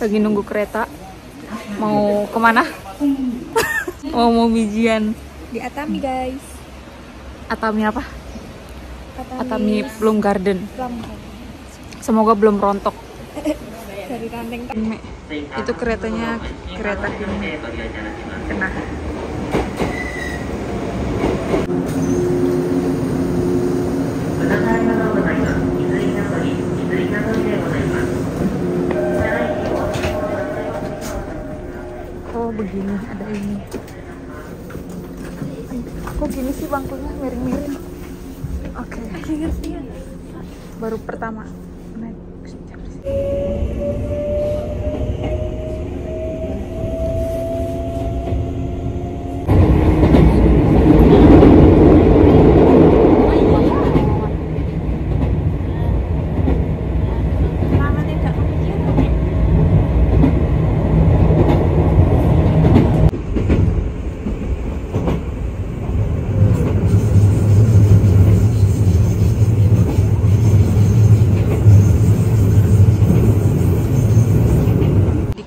lagi nunggu kereta. Mau ke mana? Mau mau bijian. Di Atami guys. Atami apa? Atami, Atami Garden. Semoga belum rontok. Dari ranteng itu keretanya kereta ini kena oh begini ada ini kok gini sih bangkunya miring-miring. Oke. Baru pertama. Naik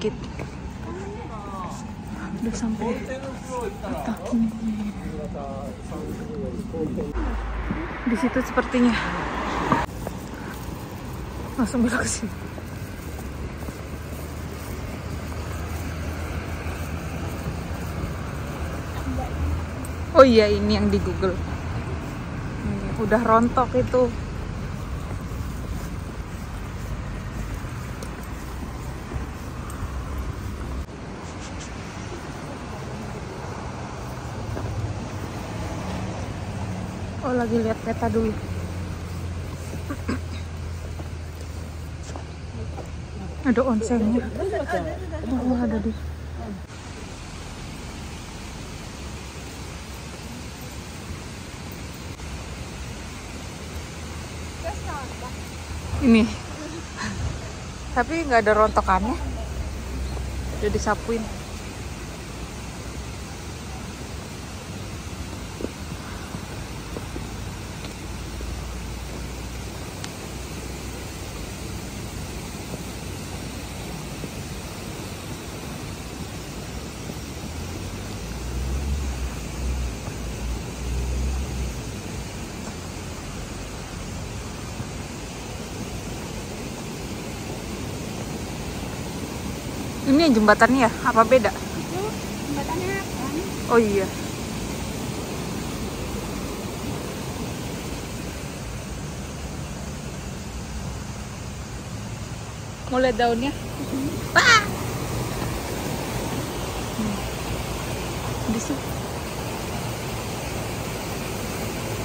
dikit udah sampai Atami di situ sepertinya. Langsung belok ke sini. Oh iya ini yang di Google. Ini, udah rontok itu Oh lagi lihat peta dulu. ada onsennya. Oh ada di. Ini. Tapi nggak ada rontokannya. Udah disapuin. Ini yang jembatannya ya? Apa beda? Jembatannya apa? Oh iya. Mau lihat daunnya? Ah! Hmm. Di sini.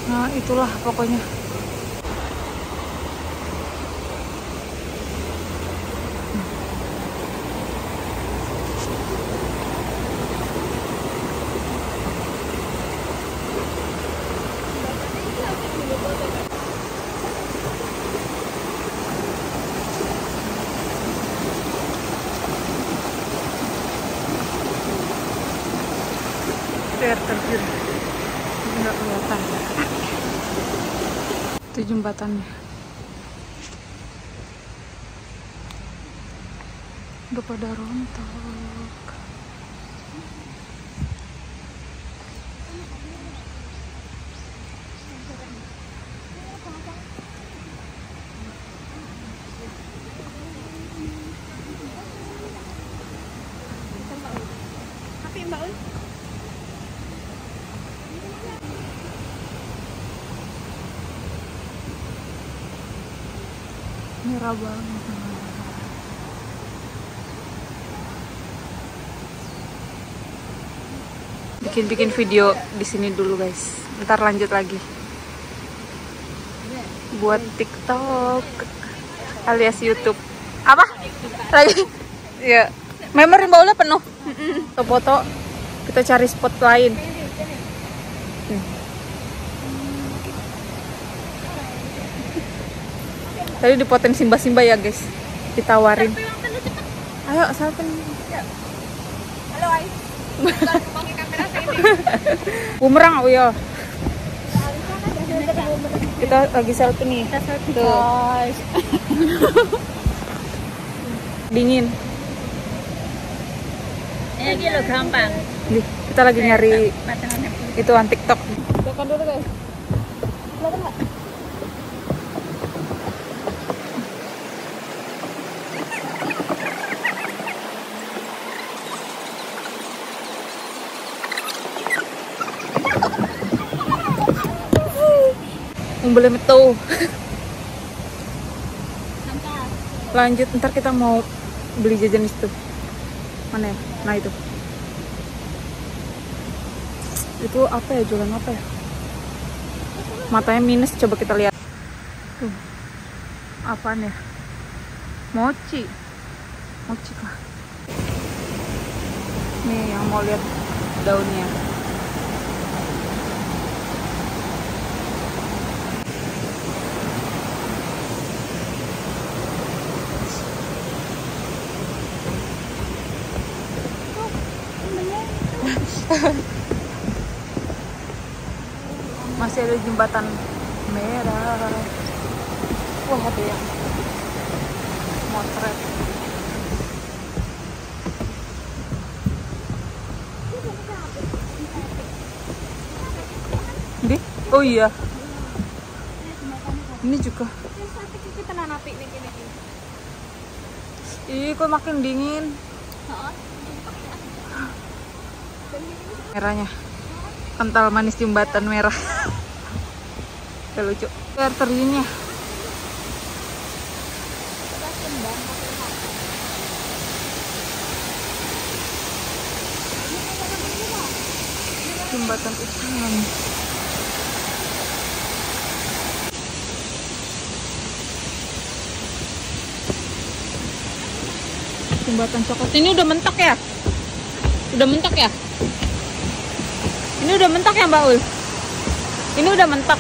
Nah, itulah pokoknya. Itu air terjun. Tapi nggak kelihatan. Itu jembatannya. Udah pada rontok. Mbak Un. Merah banget. Bikin-bikin video di sini dulu guys. Ntar lanjut lagi. Buat TikTok alias YouTube. Apa? Lagi? Ya. Memory Mbak Ula penuh. Foto-foto. Kita cari spot lain. Tadi dipoten simba-simba ya guys. Ditawarin. Ayo. Halo Ais. Pakai kamera saya ini. Bumerang oh ya. Kita lagi selfie nih. Tuh. Dingin. Dia lo gampang. Nih, kita lagi nyari pun. ituan TikTok. Tekan dulu guys. Boleh metu. Lanjut, ntar kita mau beli jajan di situ. Mana ya? Nah itu. Itu apa ya? Jualan apa ya? Matanya minus, coba kita lihat. Tuh. Apaan ya? Mochi. Mochi kah? Nih yang mau lihat daunnya. Masih ada jembatan merah. Wah, ada yang motret. Di? Oh iya. Ini juga. Ih, kok makin dingin. Merahnya. Kental manis jembatan merah. Kayak lucu. Air terjunnya. Jembatan Usman. Jembatan coklat. Ini udah mentok ya? Udah mentok ya? Ini udah mentok ya Mbak Ul? Ini udah mentok.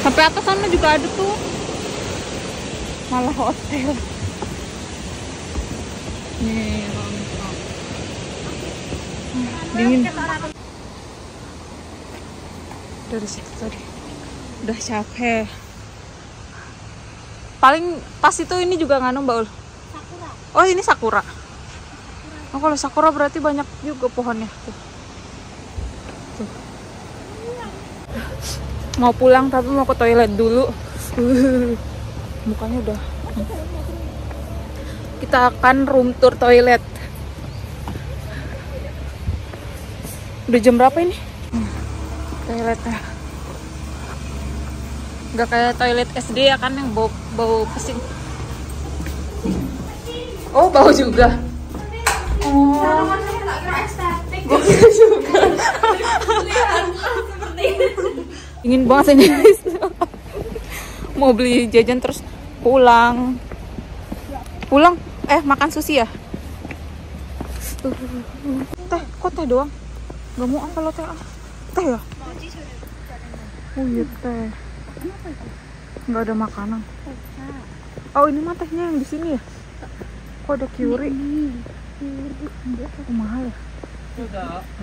Sampai atas sana juga ada tuh. Malah hotel. Nih. Dingin. Dari situ tadi. Udah capek. Paling pas itu ini juga nganu Mbak Ul. Oh ini sakura. Oh kalau sakura berarti banyak juga pohonnya. Tuh. Tuh. Mau pulang tapi mau ke toilet dulu. Mukanya udah. Kita akan room tour toilet. Udah jam berapa ini? Hmm, Toiletnya. Nggak kayak toilet SD ya kan yang bau bau pesing. Oh bau juga. Oh. Bau juga. Ingin banget ini. Mau beli jajan terus pulang. Pulang? Eh makan sushi ya? Teh, kok teh doang? Gak mau apa lo teh? ah? Teh ya? Oh iya teh. Nggak ada makanan. Oh ini mah tehnya yang di sini ya? Kok ada kyuri? Oh, mahal ya?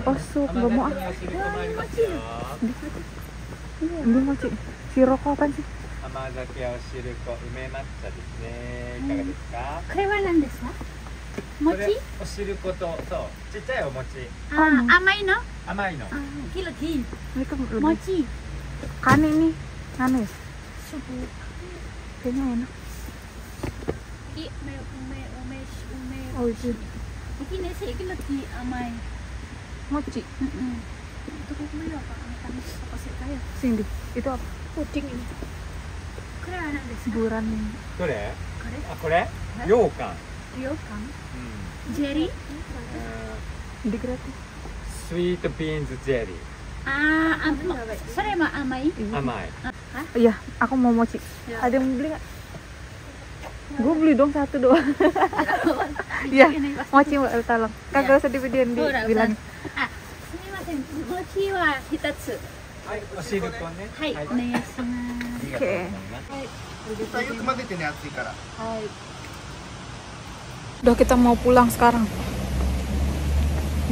Oh sup, nggak mau ah. Ini mochi. Si rokok apaan sih? 甘酒やおしるこ梅抹茶ですねいかがですか、これは何ですかこれおしることそうちっちゃいお餅あー甘いの甘いのあーキロティ Ini kan lebih. 餅 Kan ini. Amis. Subuh. Kayaknya enak. Ini ume ume ume ume. Oh itu. Ini nasi ini lagi amai. Mochi. Mm -mm. Itu kukunya apa? Kami apa sih kaya? Sini. Itu apa? Puding ini. これは何ですかブーラミンどれこれあこれ羊羹羊羹、うん、ジェリー、うん、リグラテスイートビーンズジェリー Ah, ah sore amai. Ah, amai. Iya, aku mau mochi. Ya. Ada yang beli nggak? Gue beli dong satu doang. Iya, mochi mbak eh, tolong. Ya. Kagak usah di bilang. Ah, mochi wa hitatsu. Hai. Hai, Oke. Hai. Udah kita mau pulang sekarang.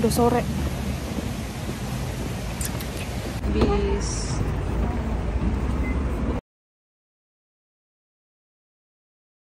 Udah sore. Bis